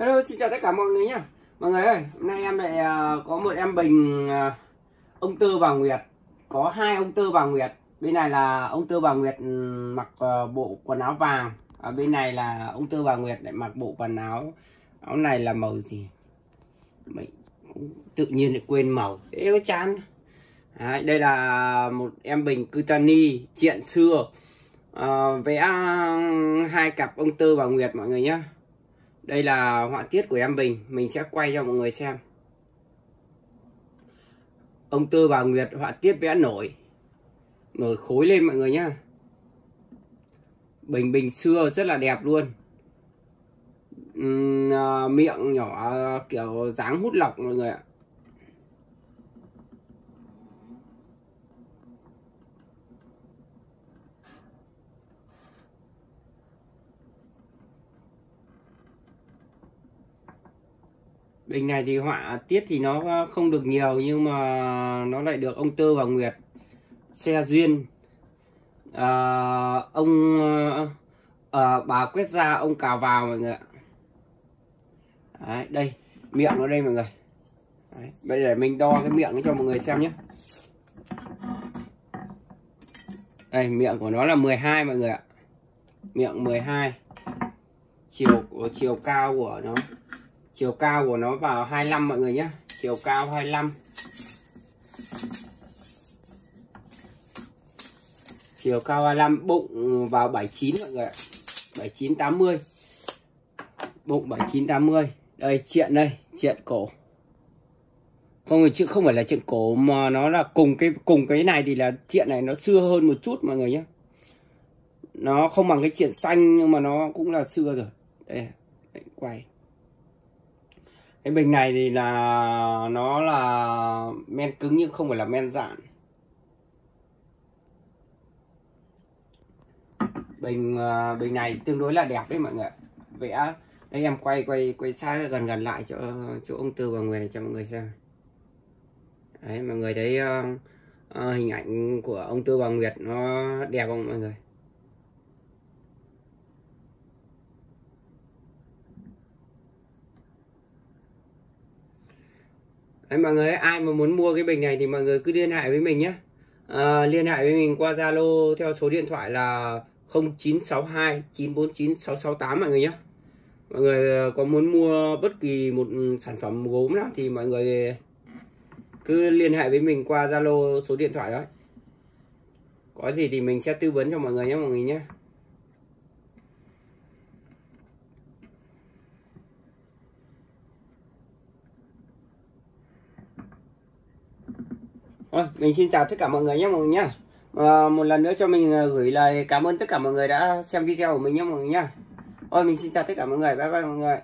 Hello xin chào tất cả mọi người nhé Mọi người ơi hôm nay em lại uh, có một em bình uh, ông Tư bà Nguyệt. Có hai ông Tư bà Nguyệt. Bên này là ông Tư bà Nguyệt mặc uh, bộ quần áo vàng. Ở bên này là ông Tư bà Nguyệt lại mặc bộ quần áo Áo này là màu gì? Mình cũng tự nhiên lại quên màu. Thế có chán. Đấy, Đây là một em bình Kutani chuyện xưa. Uh, Vẽ hai cặp ông Tư bà Nguyệt mọi người nhé đây là họa tiết của em Bình. Mình sẽ quay cho mọi người xem. Ông Tư bà Nguyệt họa tiết vẽ nổi. Nổi khối lên mọi người nhá. Bình bình xưa rất là đẹp luôn. Uhm, Miệng nhỏ à, kiểu dáng hút lọc mọi người ạ. Bình này thì họa tiết thì nó không được nhiều nhưng mà nó lại được ông Tơ và Nguyệt xe duyên. À, ông à, bà quét ra ông cào vào mọi người ạ. Đấy, đây miệng nó đây mọi người. Đấy, bây giờ mình đo cái miệng cho mọi người xem nhé. Đây miệng của nó là 12 mọi người ạ. Miệng 12 chiều chiều cao của nó chiều cao của nó vào 25 mọi người nhé. Chiều cao 25 chiều cao 25 bụng vào 79 mọi người ạ. 79 80 bụng 79 80 đây chuyện đây chuyện cổ. Không chứ không phải là chuyện cổ mà nó là cùng cái cùng cái này thì là chuyện này nó xưa hơn một chút mọi người nhé. Nó không bằng cái chuyện xanh nhưng mà nó cũng là xưa rồi. Đây, đây quay cái bình này thì là nó là men cứng nhưng không phải là men dạn. Bình ờ, bình này tương đối là đẹp đấy mọi người vẽ đây em quay quay quay xa gần gần lại cho chỗ ông tư và người này cho mọi người xem. Đấy mọi người thấy uh, uh, hình ảnh của ông tư và nguyệt nó đẹp không mọi người? Đấy, mọi người ai mà muốn mua cái bình này thì mọi người cứ liên hệ với mình nhé. À, liên hệ với mình qua Zalo theo số điện thoại là 0962 949 668 mọi người nhé. Mọi người ờ, có muốn mua bất kỳ một sản phẩm gốm nào thì mọi người cứ liên hệ với mình qua Zalo số điện thoại đó. Có gì thì mình sẽ tư vấn cho mọi người nhé mọi người nhé. Rồi, mình xin chào tất cả mọi người nhé mọi người nhé. À, một lần nữa cho mình ờ, gửi lời cảm ơn tất cả mọi người đã xem video của mình nhé mọi người nhé. Rồi, mình xin chào tất cả mọi người. Bye bye mọi người.